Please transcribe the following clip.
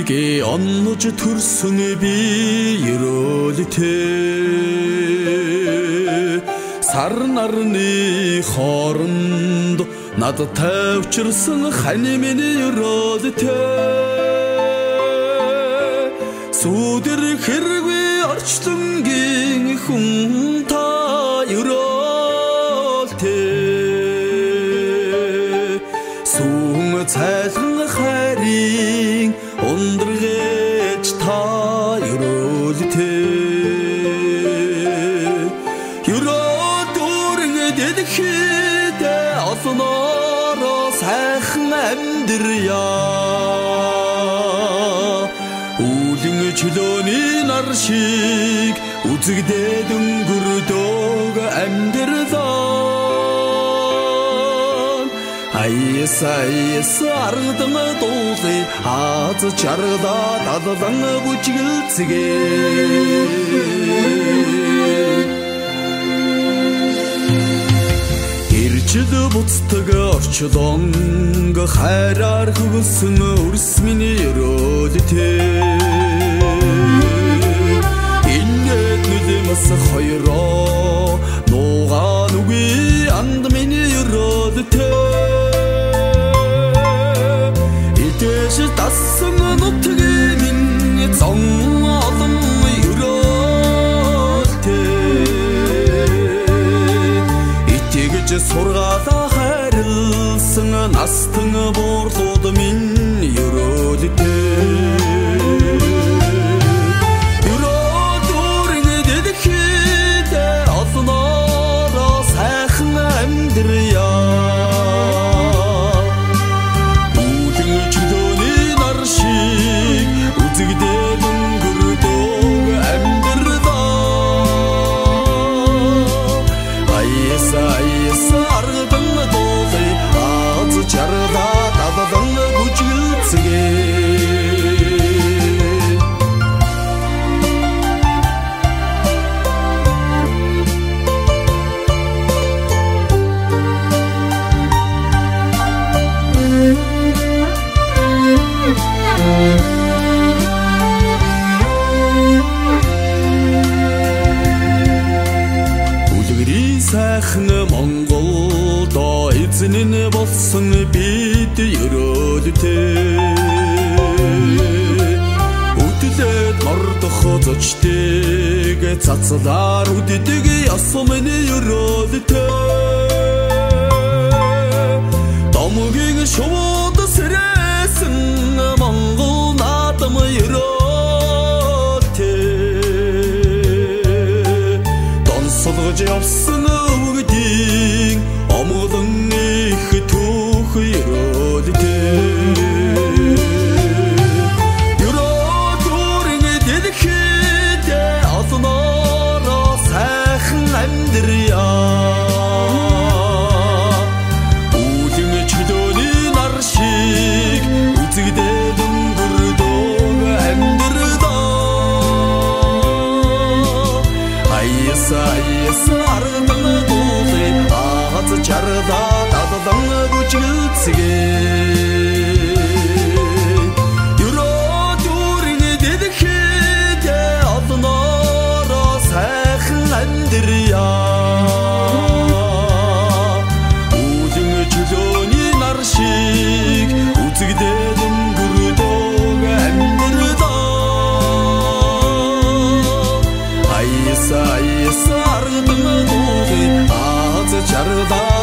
Дууж төрсөн би ерөөлтэй Сар нарны хооронд над тавьчирсан хани миний ерөөлтэй Сүдэр хэргүй орчлонгийн хүн та дэдхид олноро сайхан амьдрья. Үлэн чөлөөний нар шиг үзэгдээд өнгөрдөг амьдралаа Айс айс аргадан дуулы аз чарда дадан бүжгэлцгээ Ирчил буцтаг орчлонг хайраар хөвсөн өрс миний өрөөлтэй Ингээд нүлэмс хоёроо нуугаа нүги анд миний өрөөлтэй астыңы бортоды мен юродит ерөөлтэй Үтлээд мордох зочтыг цацлаар үддэг ясмын ерөөлтэй Домгийн шууд сэрээсэн Монгол наадам ерөөлтэй Донсолгож явсан Аяса аяса аргадан дуулы аз чарда дадан бүжгэлцгээ sardı mı nudi, ağzı çardan.